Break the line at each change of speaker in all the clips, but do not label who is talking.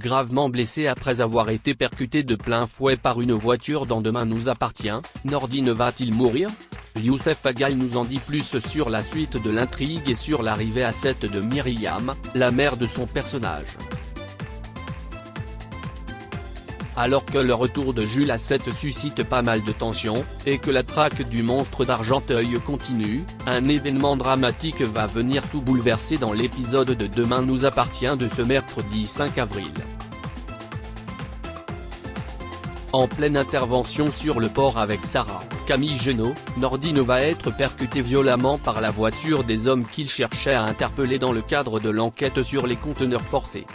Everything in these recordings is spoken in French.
gravement blessé après avoir été percuté de plein fouet par une voiture dans Demain nous appartient, Nordine va-t-il mourir? Youssef Agal nous en dit plus sur la suite de l'intrigue et sur l'arrivée à 7 de Myriam, la mère de son personnage. Alors que le retour de Jules à 7 suscite pas mal de tensions, et que la traque du monstre d'Argenteuil continue, un événement dramatique va venir tout bouleverser dans l'épisode de Demain nous appartient de ce mercredi 5 avril. En pleine intervention sur le port avec Sarah, Camille Genot, Nordine va être percuté violemment par la voiture des hommes qu'il cherchait à interpeller dans le cadre de l'enquête sur les conteneurs forcés.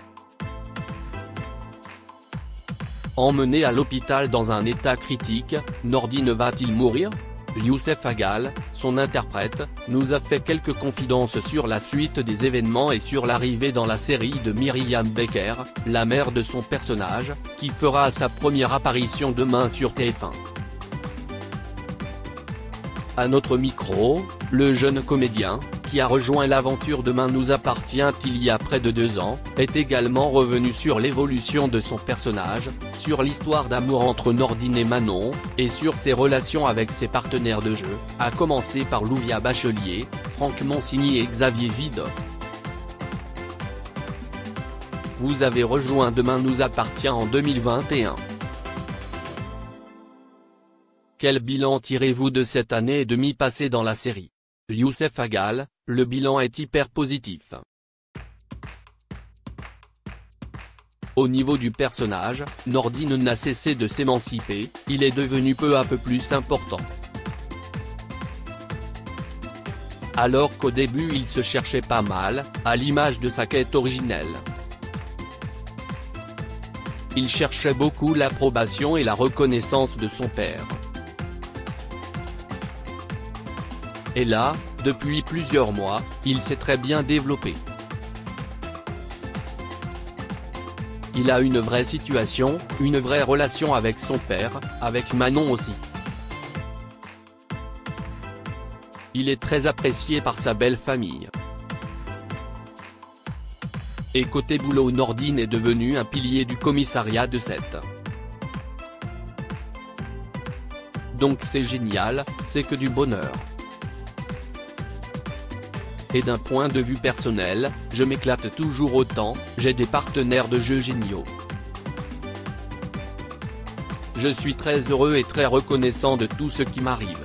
Emmené à l'hôpital dans un état critique, Nordine va-t-il mourir? Youssef Agal, son interprète, nous a fait quelques confidences sur la suite des événements et sur l'arrivée dans la série de Myriam Becker, la mère de son personnage, qui fera sa première apparition demain sur TF1. À notre micro, le jeune comédien, qui a rejoint l'aventure Demain nous appartient il y a près de deux ans, est également revenu sur l'évolution de son personnage, sur l'histoire d'amour entre Nordine et Manon, et sur ses relations avec ses partenaires de jeu, à commencer par Louvia Bachelier, Franck Monsigny et Xavier Vidoff. Vous avez rejoint Demain nous appartient en 2021. Quel bilan tirez-vous de cette année et demie passée dans la série? Youssef Agal, le bilan est hyper positif. Au niveau du personnage, Nordine n'a cessé de s'émanciper, il est devenu peu à peu plus important. Alors qu'au début il se cherchait pas mal, à l'image de sa quête originelle. Il cherchait beaucoup l'approbation et la reconnaissance de son père. Et là, depuis plusieurs mois, il s'est très bien développé. Il a une vraie situation, une vraie relation avec son père, avec Manon aussi. Il est très apprécié par sa belle famille. Et côté boulot Nordine est devenu un pilier du commissariat de 7. Donc c'est génial, c'est que du bonheur. Et d'un point de vue personnel, je m'éclate toujours autant, j'ai des partenaires de jeu géniaux. Je suis très heureux et très reconnaissant de tout ce qui m'arrive.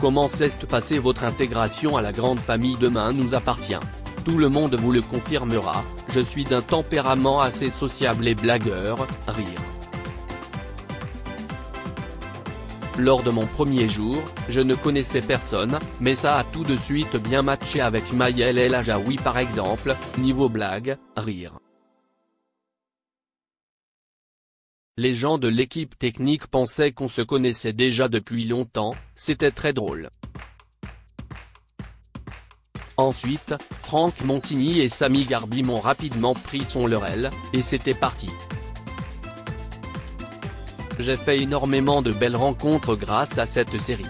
Comment s'est passée votre intégration à la grande famille Demain nous appartient Tout le monde vous le confirmera, je suis d'un tempérament assez sociable et blagueur, rire. Lors de mon premier jour, je ne connaissais personne, mais ça a tout de suite bien matché avec Maël El Ajaoui par exemple, niveau blague, rire. Les gens de l'équipe technique pensaient qu'on se connaissait déjà depuis longtemps, c'était très drôle. Ensuite, Franck Monsigny et Samy Garbi m'ont rapidement pris son leurel, et c'était parti. J'ai fait énormément de belles rencontres grâce à cette série.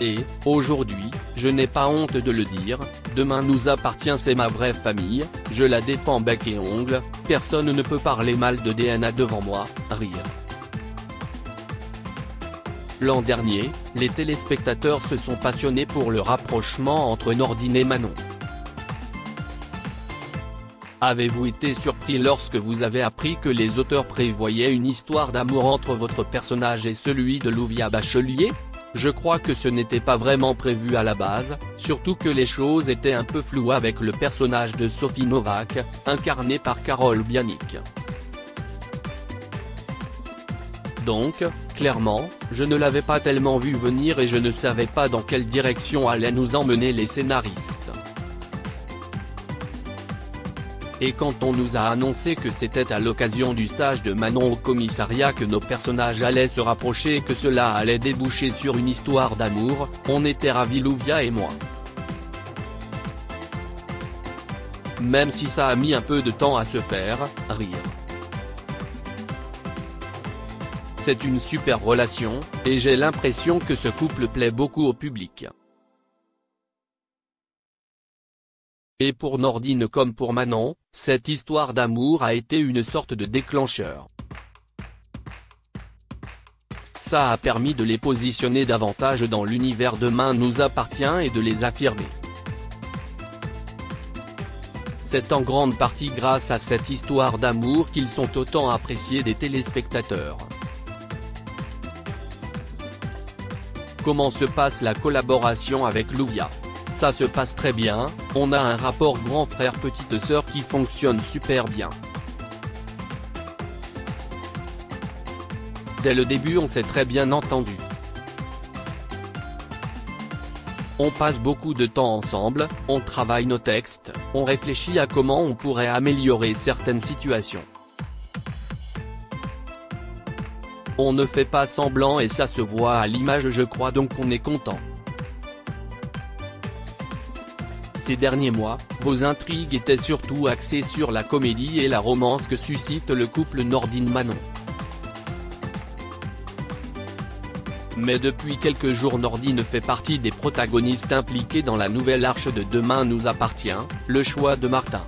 Et, aujourd'hui, je n'ai pas honte de le dire, demain nous appartient c'est ma vraie famille, je la défends bec et ongle, personne ne peut parler mal de DNA devant moi, rire. L'an dernier, les téléspectateurs se sont passionnés pour le rapprochement entre Nordine et Manon. Avez-vous été surpris lorsque vous avez appris que les auteurs prévoyaient une histoire d'amour entre votre personnage et celui de Louvia Bachelier? Je crois que ce n'était pas vraiment prévu à la base, surtout que les choses étaient un peu floues avec le personnage de Sophie Novak, incarné par Carole Bianic. Donc, clairement, je ne l'avais pas tellement vu venir et je ne savais pas dans quelle direction allaient nous emmener les scénaristes. Et quand on nous a annoncé que c'était à l'occasion du stage de Manon au commissariat que nos personnages allaient se rapprocher et que cela allait déboucher sur une histoire d'amour, on était ravis Louvia et moi. Même si ça a mis un peu de temps à se faire, rire. C'est une super relation, et j'ai l'impression que ce couple plaît beaucoup au public. Et pour Nordine comme pour Manon, cette histoire d'amour a été une sorte de déclencheur. Ça a permis de les positionner davantage dans l'univers Demain nous appartient et de les affirmer. C'est en grande partie grâce à cette histoire d'amour qu'ils sont autant appréciés des téléspectateurs. Comment se passe la collaboration avec Louvia ça se passe très bien, on a un rapport grand frère-petite sœur qui fonctionne super bien. Dès le début on s'est très bien entendu. On passe beaucoup de temps ensemble, on travaille nos textes, on réfléchit à comment on pourrait améliorer certaines situations. On ne fait pas semblant et ça se voit à l'image je crois donc on est content. Ces derniers mois, vos intrigues étaient surtout axées sur la comédie et la romance que suscite le couple Nordine-Manon. Mais depuis quelques jours Nordine fait partie des protagonistes impliqués dans la nouvelle arche de Demain nous appartient, le choix de Martin.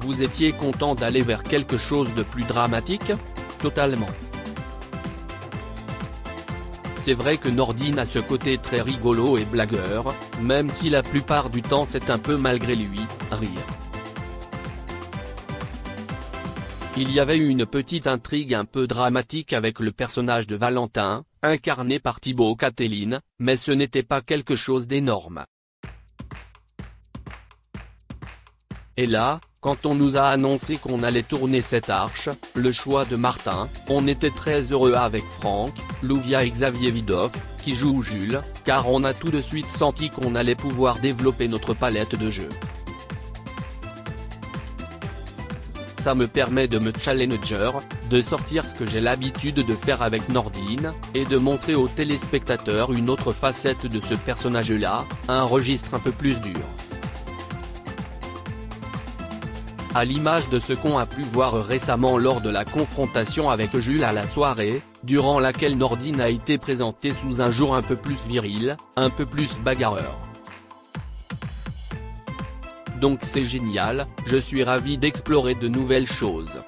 Vous étiez content d'aller vers quelque chose de plus dramatique? Totalement. C'est vrai que Nordine a ce côté très rigolo et blagueur, même si la plupart du temps c'est un peu malgré lui, rire. Il y avait une petite intrigue un peu dramatique avec le personnage de Valentin, incarné par Thibaut Cateline, mais ce n'était pas quelque chose d'énorme. Et là, quand on nous a annoncé qu'on allait tourner cette arche, le choix de Martin, on était très heureux avec Franck, Louvia et Xavier Vidoff, qui joue Jules, car on a tout de suite senti qu'on allait pouvoir développer notre palette de jeux. Ça me permet de me challenger, de sortir ce que j'ai l'habitude de faire avec Nordine, et de montrer aux téléspectateurs une autre facette de ce personnage-là, un registre un peu plus dur. À l'image de ce qu'on a pu voir récemment lors de la confrontation avec Jules à la soirée, durant laquelle Nordine a été présenté sous un jour un peu plus viril, un peu plus bagarreur. Donc c'est génial, je suis ravi d'explorer de nouvelles choses.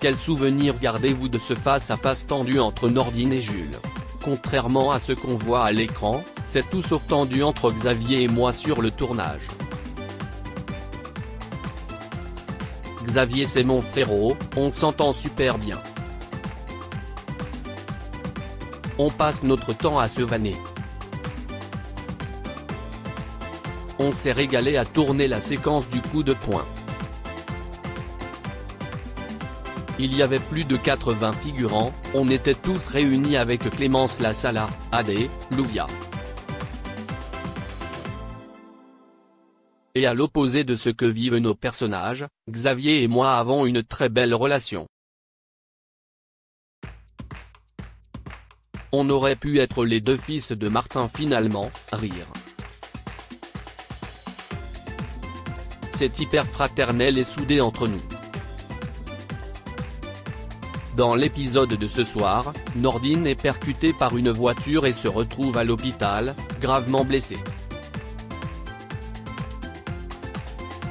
Quel souvenir gardez-vous de ce face-à-face tendu entre Nordine et Jules? Contrairement à ce qu'on voit à l'écran, c'est tout sauf tendu entre Xavier et moi sur le tournage. Xavier c'est mon frérot, on s'entend super bien. On passe notre temps à se vanner. On s'est régalé à tourner la séquence du coup de poing. Il y avait plus de 80 figurants, on était tous réunis avec Clémence Lassala, Adé, Louvia. Et à l'opposé de ce que vivent nos personnages, Xavier et moi avons une très belle relation. On aurait pu être les deux fils de Martin finalement, rire. C'est hyper fraternel et soudé entre nous. Dans l'épisode de ce soir, Nordine est percutée par une voiture et se retrouve à l'hôpital, gravement blessée.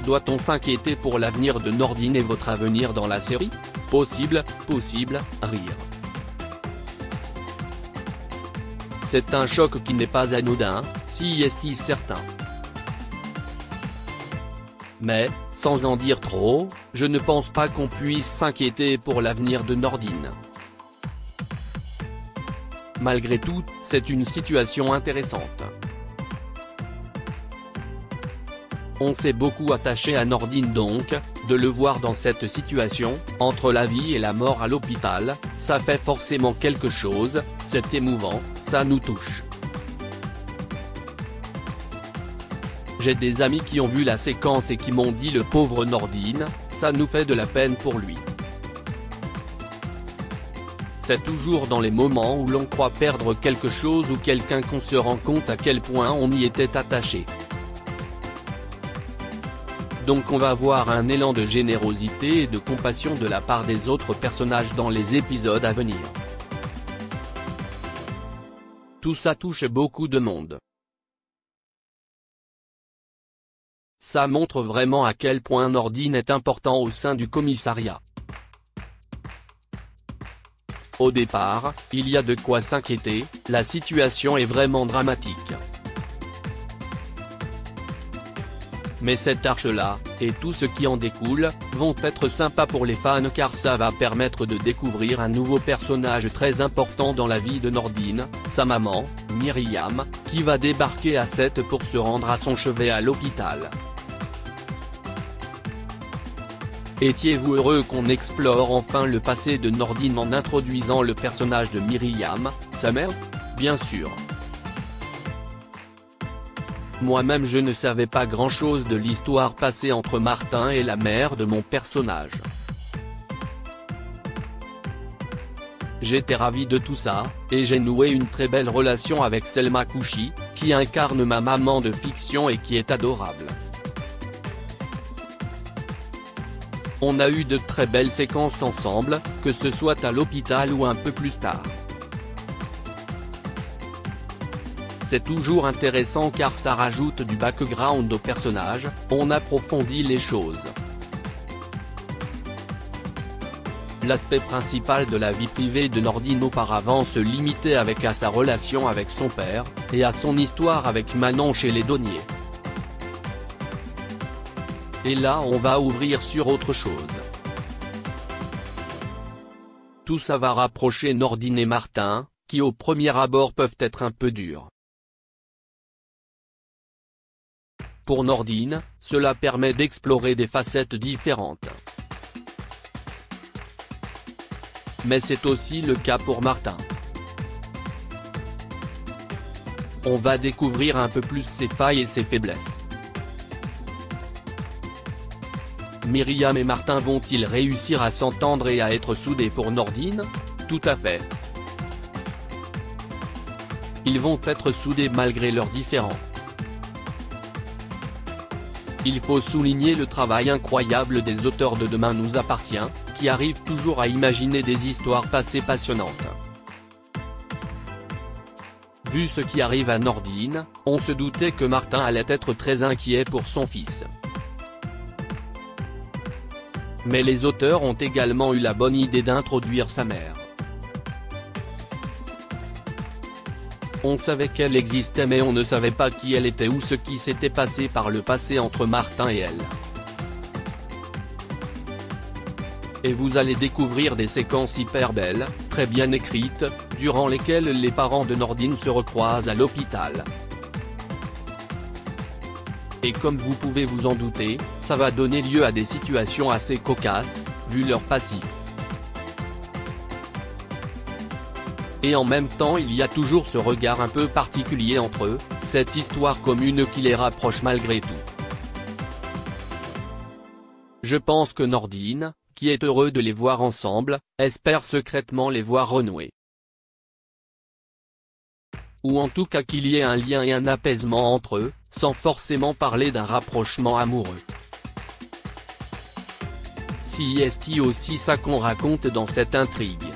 Doit-on s'inquiéter pour l'avenir de Nordine et votre avenir dans la série? Possible, possible, rire. C'est un choc qui n'est pas anodin, si est certain. Mais, sans en dire trop, je ne pense pas qu'on puisse s'inquiéter pour l'avenir de Nordine. Malgré tout, c'est une situation intéressante. On s'est beaucoup attaché à Nordine donc, de le voir dans cette situation, entre la vie et la mort à l'hôpital, ça fait forcément quelque chose, c'est émouvant, ça nous touche. J'ai des amis qui ont vu la séquence et qui m'ont dit le pauvre Nordine, ça nous fait de la peine pour lui. C'est toujours dans les moments où l'on croit perdre quelque chose ou quelqu'un qu'on se rend compte à quel point on y était attaché donc on va voir un élan de générosité et de compassion de la part des autres personnages dans les épisodes à venir. Tout ça touche beaucoup de monde. Ça montre vraiment à quel point Nordine est important au sein du commissariat. Au départ, il y a de quoi s'inquiéter, la situation est vraiment dramatique. Mais cette arche-là, et tout ce qui en découle, vont être sympas pour les fans car ça va permettre de découvrir un nouveau personnage très important dans la vie de Nordine, sa maman, Myriam, qui va débarquer à 7 pour se rendre à son chevet à l'hôpital. Étiez-vous heureux qu'on explore enfin le passé de Nordine en introduisant le personnage de Myriam, sa mère? Bien sûr. Moi-même je ne savais pas grand-chose de l'histoire passée entre Martin et la mère de mon personnage. J'étais ravi de tout ça, et j'ai noué une très belle relation avec Selma Kouchi, qui incarne ma maman de fiction et qui est adorable. On a eu de très belles séquences ensemble, que ce soit à l'hôpital ou un peu plus tard. C'est toujours intéressant car ça rajoute du background au personnage, on approfondit les choses. L'aspect principal de la vie privée de Nordine auparavant se limitait avec à sa relation avec son père, et à son histoire avec Manon chez les Donniers. Et là on va ouvrir sur autre chose. Tout ça va rapprocher Nordine et Martin, qui au premier abord peuvent être un peu durs. Pour Nordine, cela permet d'explorer des facettes différentes. Mais c'est aussi le cas pour Martin. On va découvrir un peu plus ses failles et ses faiblesses. Myriam et Martin vont-ils réussir à s'entendre et à être soudés pour Nordine? Tout à fait. Ils vont être soudés malgré leurs différends. Il faut souligner le travail incroyable des auteurs de Demain nous appartient, qui arrivent toujours à imaginer des histoires passées passionnantes. Vu ce qui arrive à Nordine, on se doutait que Martin allait être très inquiet pour son fils. Mais les auteurs ont également eu la bonne idée d'introduire sa mère. On savait qu'elle existait mais on ne savait pas qui elle était ou ce qui s'était passé par le passé entre Martin et elle. Et vous allez découvrir des séquences hyper belles, très bien écrites, durant lesquelles les parents de Nordine se recroisent à l'hôpital. Et comme vous pouvez vous en douter, ça va donner lieu à des situations assez cocasses, vu leur passif. Et en même temps il y a toujours ce regard un peu particulier entre eux, cette histoire commune qui les rapproche malgré tout. Je pense que Nordine, qui est heureux de les voir ensemble, espère secrètement les voir renouer. Ou en tout cas qu'il y ait un lien et un apaisement entre eux, sans forcément parler d'un rapprochement amoureux. Si est aussi ça qu'on raconte dans cette intrigue.